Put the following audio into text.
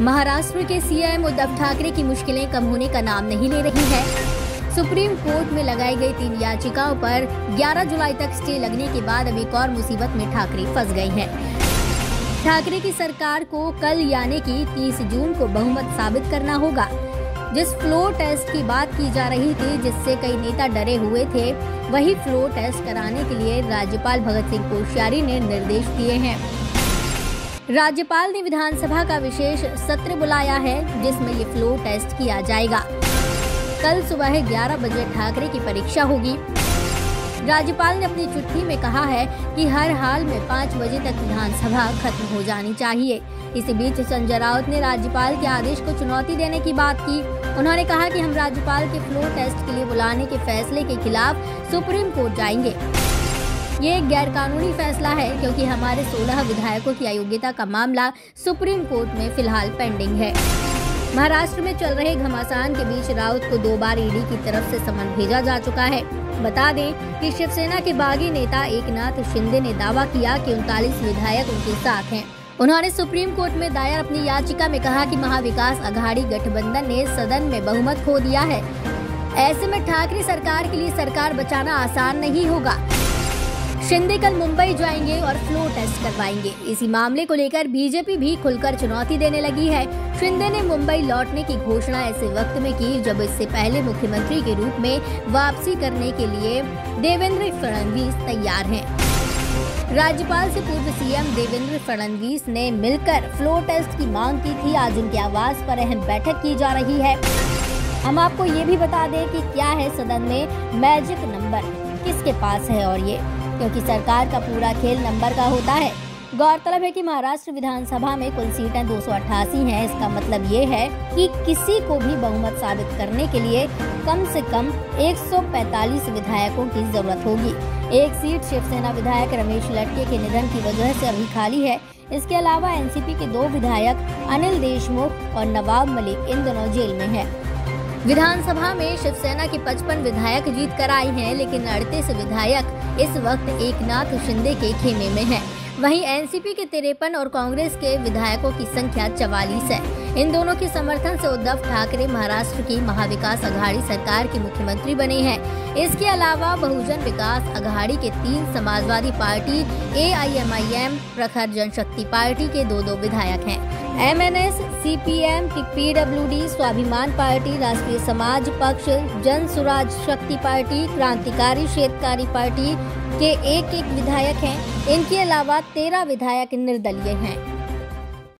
महाराष्ट्र के सीएम उद्धव ठाकरे की मुश्किलें कम होने का नाम नहीं ले रही है। सुप्रीम कोर्ट में लगाई गई तीन याचिकाओं पर 11 जुलाई तक स्टे लगने के बाद अब एक और मुसीबत में ठाकरे फंस गए हैं। ठाकरे की सरकार को कल यानी कि 30 जून को बहुमत साबित करना होगा। जिस फ्लोर टेस्ट की बात की जा रही थी, जिससे कई नेता डरे हुए थे, वही फ्लोर टेस्ट कराने के लिए राज्यपाल भगत सिंह कोश्यारी ने निर्देश दिए हैं। राज्यपाल ने विधानसभा का विशेष सत्र बुलाया है, जिसमें ये फ्लोर टेस्ट किया जाएगा। कल सुबह 11 बजे ठाकरे की परीक्षा होगी। राज्यपाल ने अपनी चिट्ठी में कहा है कि हर हाल में पाँच बजे तक विधानसभा खत्म हो जानी चाहिए। इसी बीच संजय राउत ने राज्यपाल के आदेश को चुनौती देने की बात की। उन्होंने कहा कि हम राज्यपाल के फ्लोर टेस्ट के लिए बुलाने के फैसले के खिलाफ सुप्रीम कोर्ट जाएँगे। ये एक गैर कानूनी फैसला है, क्योंकि हमारे 16 विधायकों की अयोग्यता का मामला सुप्रीम कोर्ट में फ़िलहाल पेंडिंग है। महाराष्ट्र में चल रहे घमासान के बीच राउत को दो बार ईडी की तरफ़ से समन भेजा जा चुका है। बता दें कि शिवसेना के बागी नेता एकनाथ शिंदे ने दावा किया कि उनतालीस विधायक उनके साथ हैं। उन्होंने सुप्रीम कोर्ट में दायर अपनी याचिका में कहा कि महाविकास अघाड़ी गठबंधन ने सदन में बहुमत खो दिया है। ऐसे में ठाकरे सरकार के लिए सरकार बचाना आसान नहीं होगा। शिंदे कल मुंबई जाएँगे और फ्लोर टेस्ट करवाएँगे। इसी मामले को लेकर बीजेपी भी खुलकर चुनौती देने लगी है। शिंदे ने मुंबई लौटने की घोषणा ऐसे वक्त में की, जब इससे पहले मुख्यमंत्री के रूप में वापसी करने के लिए देवेंद्र फडणवीस तैयार हैं। राज्यपाल से पूर्व सीएम देवेंद्र फडणवीस ने मिलकर फ्लोर टेस्ट की मांग की थी। आज उनके आवास पर अहम बैठक की जा रही है। हम आपको ये भी बता दें कि क्या है सदन में मैजिक नंबर किसके पास है और ये? क्योंकि सरकार का पूरा खेल नंबर का होता है। गौरतलब है कि महाराष्ट्र विधानसभा में कुल सीटें दो हैं। इसका मतलब ये है कि किसी को भी बहुमत साबित करने के लिए कम से कम 145 विधायकों की ज़रूरत होगी। एक सीट शिवसेना विधायक रमेश लटके के निधन की वजह से अभी खाली है। इसके अलावा एनसीपी के दो विधायक अनिल देशमुख और नवाब मलिक इन दोनों जेल में हैं। विधानसभा में शिवसेना के 55 विधायक जीत कर आई हैं, लेकिन अड़तीस विधायक इस वक्त एकनाथ शिंदे के खेमे में हैं। वहीं एनसीपी के तिरपन और कांग्रेस के विधायकों की संख्या चवालीस है इन दोनों के समर्थन से उद्धव ठाकरे महाराष्ट्र की महाविकास अघाड़ी सरकार के मुख्यमंत्री बने हैं। इसके अलावा बहुजन विकास अघाड़ी के तीन समाजवादी पार्टी एआईएमआईएम प्रखर जनशक्ति पार्टी के दो दो विधायक हैं। M P W D Swabhiman party, Rashtriya Samaj Paksh, Jan Suraaj शक्ति पार्टी, क्रांतिकारी शेतकारी पार्टी के एक एक विधायक हैं। इनके अलावा तेरह विधायक निर्दलीय हैं।